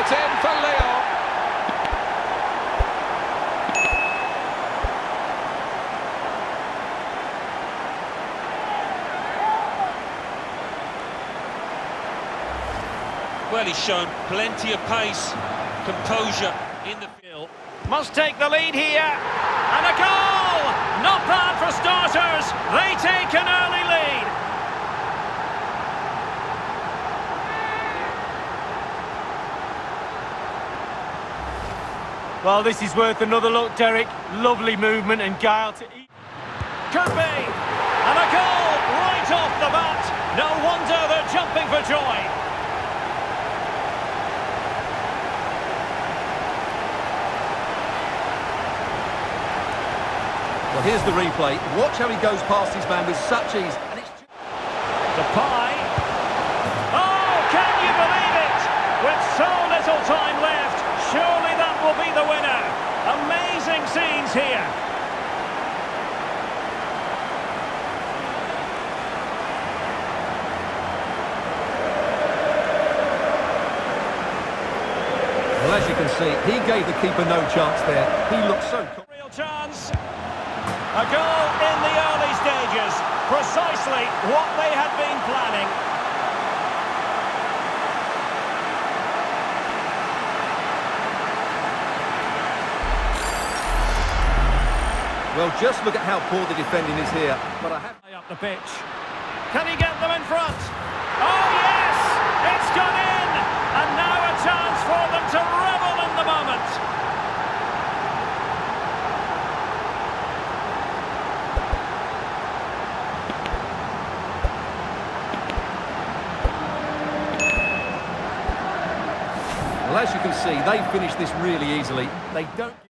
It's in for Leo. Well, he's shown plenty of pace, composure in the field. Must take the lead here. And a goal! Not bad for starters. They take an early lead. Well, this is worth another look, Derek. Lovely movement and guile to eat. Could be. And a goal right off the bat. No wonder they're jumping for joy. Well, here's the replay. Watch how he goes past his man with such ease. And it's... Depay. Oh, Well, as you can see, he gave the keeper no chance there. He looked so... Real chance. A goal in the early stages. Precisely what they had been planning. Well, just look at how poor the defending is here. But I have... Up the pitch. Can he get them in front? Oh, yes! It's gone in! And now a chance for them to revel in the moment. Well, as you can see, they finished this really easily. They don't...